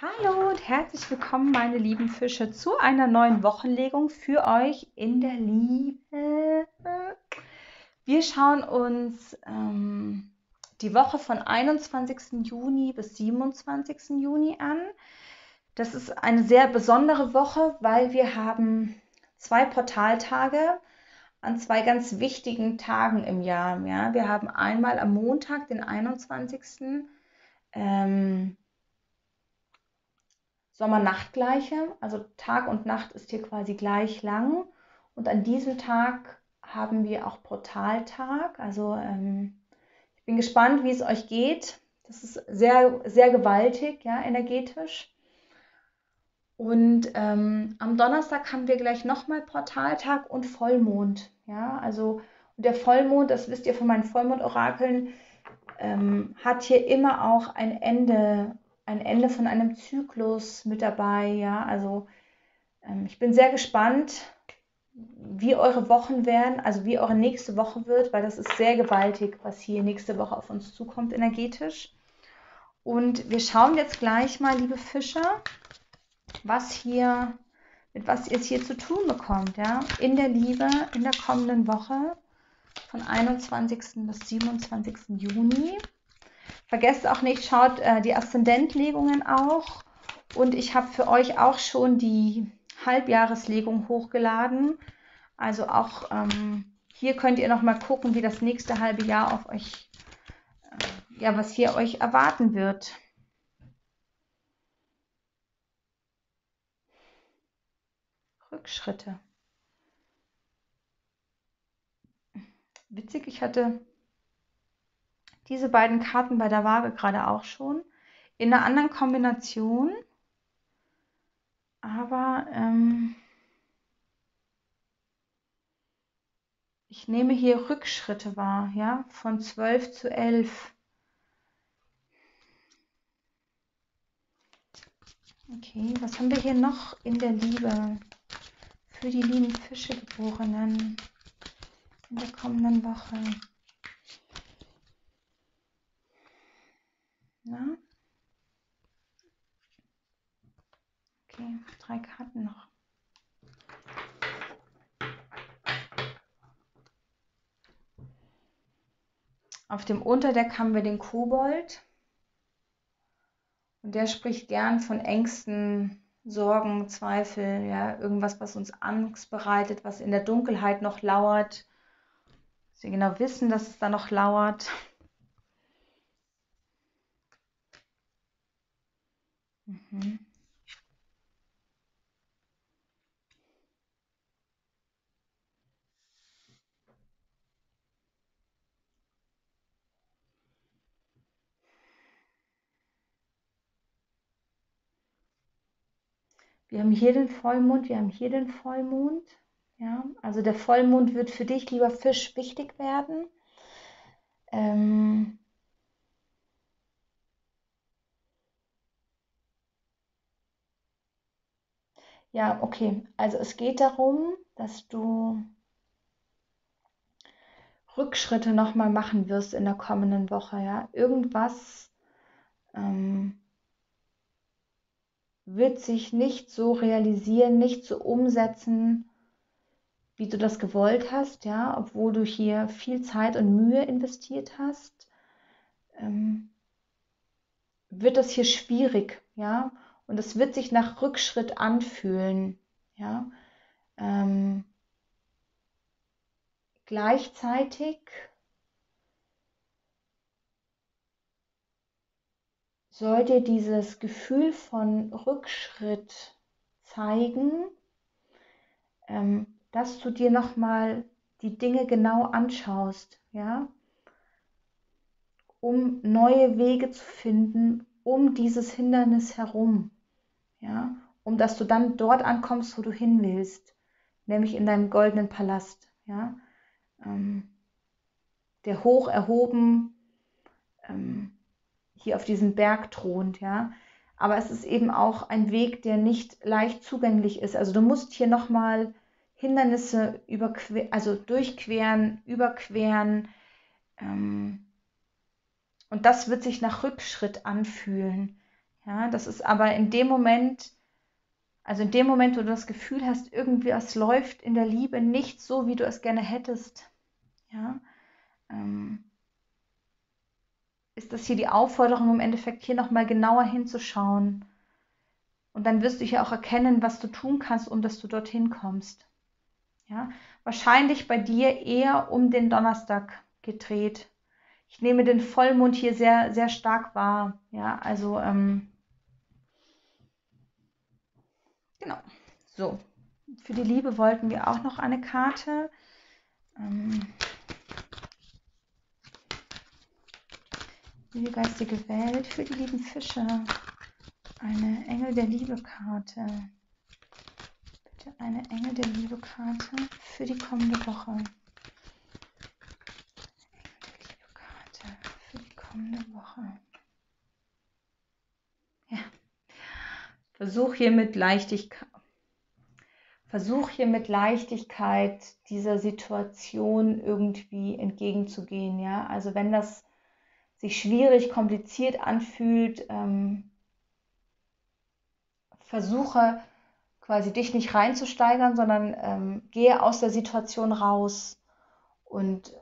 Hallo und herzlich willkommen, meine lieben Fische, zu einer neuen Wochenlegung für euch in der Liebe. Wir schauen uns ähm, die Woche von 21. Juni bis 27. Juni an. Das ist eine sehr besondere Woche, weil wir haben zwei Portaltage an zwei ganz wichtigen Tagen im Jahr. Ja? Wir haben einmal am Montag, den 21. Ähm, Sommer-Nacht-Gleiche. Also Tag und Nacht ist hier quasi gleich lang. Und an diesem Tag haben wir auch Portaltag. Also ähm, ich bin gespannt, wie es euch geht. Das ist sehr, sehr gewaltig, ja, energetisch. Und ähm, am Donnerstag haben wir gleich nochmal Portaltag und Vollmond. Ja, also der Vollmond, das wisst ihr von meinen Vollmond-Orakeln, ähm, hat hier immer auch ein Ende ein Ende von einem Zyklus mit dabei. Ja, also ähm, ich bin sehr gespannt, wie eure Wochen werden, also wie eure nächste Woche wird, weil das ist sehr gewaltig, was hier nächste Woche auf uns zukommt energetisch. Und wir schauen jetzt gleich mal, liebe Fischer, was hier, mit was ihr es hier zu tun bekommt, ja, in der Liebe in der kommenden Woche von 21. bis 27. Juni. Vergesst auch nicht, schaut äh, die Aszendentlegungen auch. Und ich habe für euch auch schon die Halbjahreslegung hochgeladen. Also auch ähm, hier könnt ihr noch mal gucken, wie das nächste halbe Jahr auf euch, äh, ja, was hier euch erwarten wird. Rückschritte. Witzig, ich hatte diese beiden Karten bei der Waage gerade auch schon. In einer anderen Kombination. Aber ähm, ich nehme hier Rückschritte wahr, ja, von 12 zu 11. Okay, was haben wir hier noch in der Liebe für die lieben Fischegeborenen in der kommenden Woche? Na? Okay, drei Karten noch. Auf dem Unterdeck haben wir den Kobold. Und der spricht gern von Ängsten, Sorgen, Zweifel, ja, irgendwas, was uns Angst bereitet, was in der Dunkelheit noch lauert. Wir genau wissen, dass es da noch lauert. Mhm. Wir haben hier den Vollmond, wir haben hier den Vollmond. Ja, also der Vollmond wird für dich, lieber Fisch, wichtig werden. Ähm, Ja, okay. Also es geht darum, dass du Rückschritte nochmal machen wirst in der kommenden Woche. Ja, irgendwas ähm, wird sich nicht so realisieren, nicht so umsetzen, wie du das gewollt hast. Ja, obwohl du hier viel Zeit und Mühe investiert hast, ähm, wird das hier schwierig. Ja, und es wird sich nach Rückschritt anfühlen. Ja? Ähm, gleichzeitig soll dir dieses Gefühl von Rückschritt zeigen, ähm, dass du dir nochmal die Dinge genau anschaust, ja, um neue Wege zu finden, um dieses Hindernis herum ja, um dass du dann dort ankommst, wo du hin willst, nämlich in deinem goldenen Palast, ja, ähm, der hoch erhoben ähm, hier auf diesem Berg thront, ja. Aber es ist eben auch ein Weg, der nicht leicht zugänglich ist. Also du musst hier nochmal Hindernisse überqueren, also durchqueren, überqueren. Ähm, und das wird sich nach Rückschritt anfühlen. Ja, das ist aber in dem Moment, also in dem Moment, wo du das Gefühl hast, irgendwie es läuft in der Liebe nicht so, wie du es gerne hättest, ja, ähm, ist das hier die Aufforderung im Endeffekt hier nochmal genauer hinzuschauen. Und dann wirst du hier auch erkennen, was du tun kannst, um dass du dorthin kommst. Ja, wahrscheinlich bei dir eher um den Donnerstag gedreht. Ich nehme den Vollmond hier sehr, sehr stark wahr. Ja, also ähm, genau. So, für die Liebe wollten wir auch noch eine Karte. Ähm, Liebe geistige Welt für die lieben Fische. Eine Engel der Liebe-Karte. Bitte eine Engel der Liebe-Karte für die kommende Woche. Engel der Liebe-Karte für die kommende Woche. Versuch hier mit Leichtigkeit. Versuch hier mit Leichtigkeit dieser Situation irgendwie entgegenzugehen, ja. Also wenn das sich schwierig, kompliziert anfühlt, ähm, versuche quasi dich nicht reinzusteigern, sondern ähm, gehe aus der Situation raus und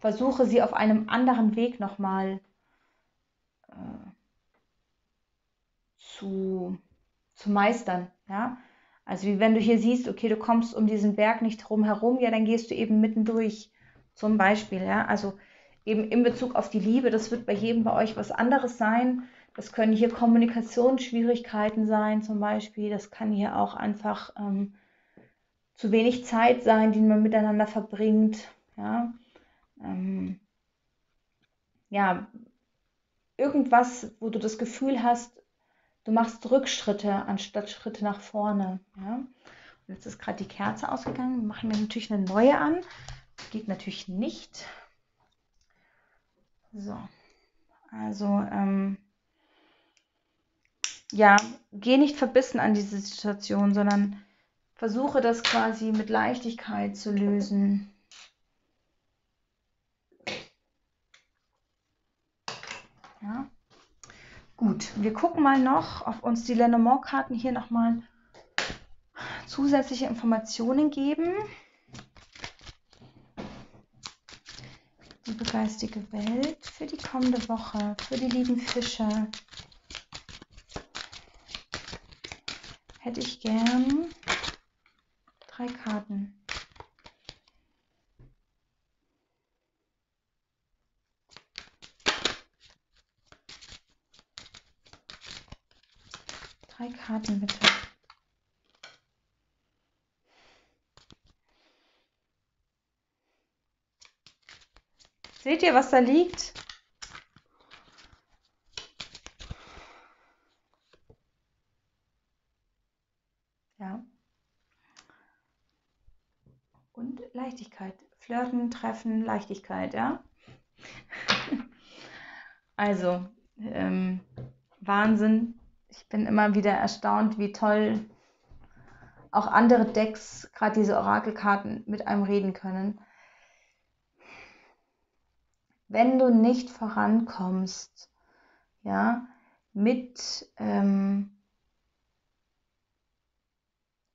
versuche sie auf einem anderen Weg nochmal äh, zu, zu meistern. Ja? Also wie wenn du hier siehst, okay, du kommst um diesen Berg nicht drum herum, ja, dann gehst du eben mittendurch, zum Beispiel. Ja? Also eben in Bezug auf die Liebe, das wird bei jedem bei euch was anderes sein. Das können hier Kommunikationsschwierigkeiten sein zum Beispiel. Das kann hier auch einfach ähm, zu wenig Zeit sein, die man miteinander verbringt. Ja, ähm, ja, irgendwas, wo du das Gefühl hast, du machst Rückschritte anstatt Schritte nach vorne. Ja? Und jetzt ist gerade die Kerze ausgegangen. Wir machen wir natürlich eine neue an. Geht natürlich nicht. So, also ähm, ja, geh nicht verbissen an diese Situation, sondern versuche das quasi mit Leichtigkeit zu lösen. Ja. Gut, wir gucken mal noch, ob uns die Lenormand-Karten hier nochmal zusätzliche Informationen geben. Liebe geistige Welt, für die kommende Woche, für die lieben Fische, hätte ich gern drei Karten. Drei Karten bitte. Seht ihr, was da liegt? Ja. Und Leichtigkeit. Flirten, treffen, Leichtigkeit, ja. also, ähm, Wahnsinn. Ich bin immer wieder erstaunt, wie toll auch andere Decks, gerade diese Orakelkarten, mit einem reden können wenn du nicht vorankommst, ja, mit, ähm,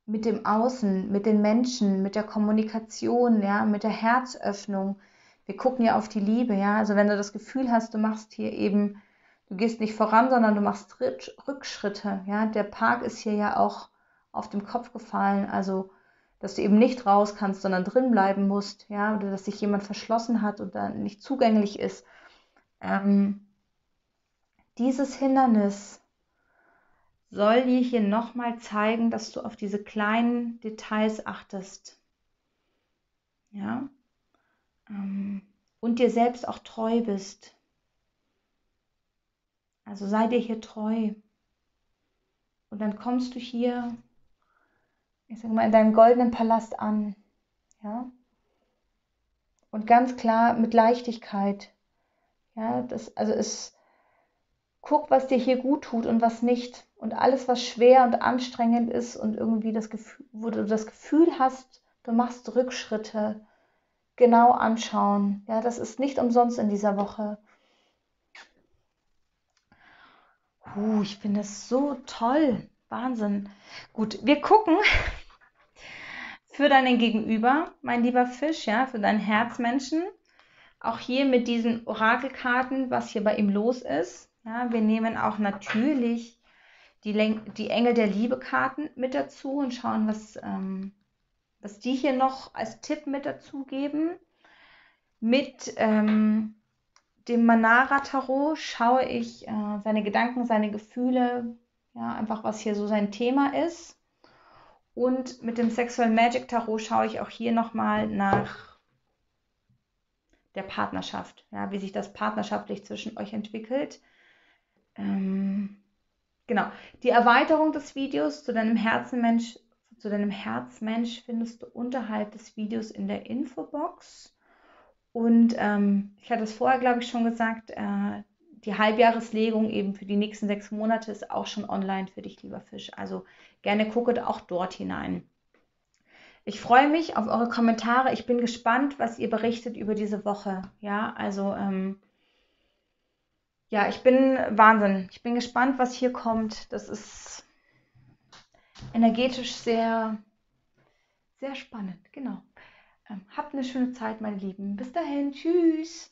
mit dem Außen, mit den Menschen, mit der Kommunikation, ja, mit der Herzöffnung. Wir gucken ja auf die Liebe, ja. Also wenn du das Gefühl hast, du machst hier eben, du gehst nicht voran, sondern du machst Rückschritte, ja. Der Park ist hier ja auch auf dem Kopf gefallen. Also dass du eben nicht raus kannst, sondern drin bleiben musst, ja, oder dass sich jemand verschlossen hat und dann nicht zugänglich ist. Ähm, dieses Hindernis soll dir hier nochmal zeigen, dass du auf diese kleinen Details achtest. Ja. Ähm, und dir selbst auch treu bist. Also sei dir hier treu. Und dann kommst du hier ich sag mal, in deinem goldenen Palast an. Ja. Und ganz klar mit Leichtigkeit. Ja, das, also es guck, was dir hier gut tut und was nicht. Und alles, was schwer und anstrengend ist und irgendwie das Gefühl, wo du das Gefühl hast, du machst Rückschritte, genau anschauen. Ja, das ist nicht umsonst in dieser Woche. Uh, ich finde es so toll. Wahnsinn. Gut, wir gucken für deinen Gegenüber, mein lieber Fisch, ja, für deinen Herzmenschen. Auch hier mit diesen Orakelkarten, was hier bei ihm los ist. Ja, wir nehmen auch natürlich die, die Engel der Liebe-Karten mit dazu und schauen, was, ähm, was die hier noch als Tipp mit dazu geben. Mit ähm, dem Manara Tarot schaue ich äh, seine Gedanken, seine Gefühle, ja, einfach was hier so sein Thema ist. Und mit dem Sexual Magic Tarot schaue ich auch hier nochmal nach der Partnerschaft, ja, wie sich das partnerschaftlich zwischen euch entwickelt. Ähm, genau. Die Erweiterung des Videos zu deinem Herzenmensch, zu deinem Herzmensch findest du unterhalb des Videos in der Infobox. Und ähm, ich hatte es vorher, glaube ich, schon gesagt, äh, die Halbjahreslegung eben für die nächsten sechs Monate ist auch schon online für dich, lieber Fisch. Also gerne gucke auch dort hinein. Ich freue mich auf eure Kommentare. Ich bin gespannt, was ihr berichtet über diese Woche. Ja, also ähm, ja, ich bin Wahnsinn. Ich bin gespannt, was hier kommt. Das ist energetisch sehr, sehr spannend. Genau. Ähm, habt eine schöne Zeit, meine Lieben. Bis dahin. Tschüss.